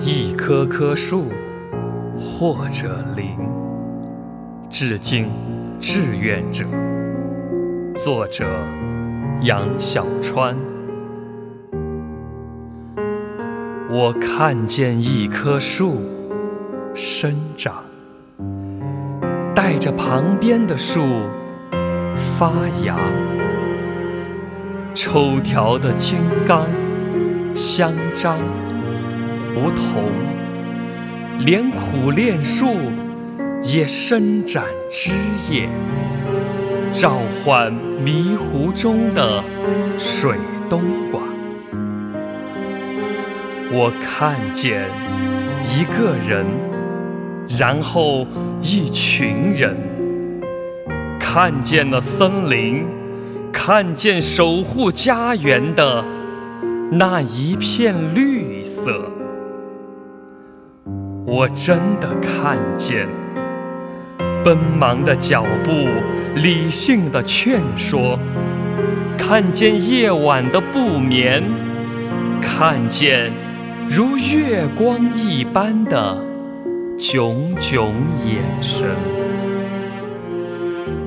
一棵棵树，或者灵，致敬志愿者。作者：杨小川。我看见一棵树生长，带着旁边的树发芽。抽条的金刚、香樟、梧桐，连苦楝树也伸展枝叶，召唤迷糊中的水冬瓜。我看见一个人，然后一群人，看见了森林。看见守护家园的那一片绿色，我真的看见奔忙的脚步，理性的劝说，看见夜晚的不眠，看见如月光一般的炯炯眼神，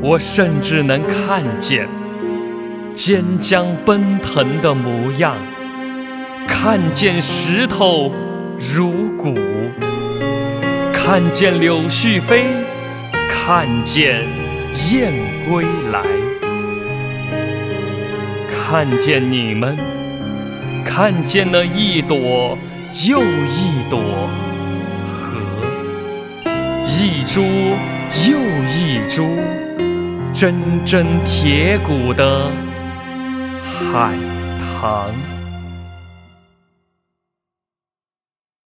我甚至能看见。坚将奔腾的模样，看见石头如骨，看见柳絮飞，看见燕归来，看见你们，看见了一朵又一朵河，一株又一株，铮铮铁骨的。海棠。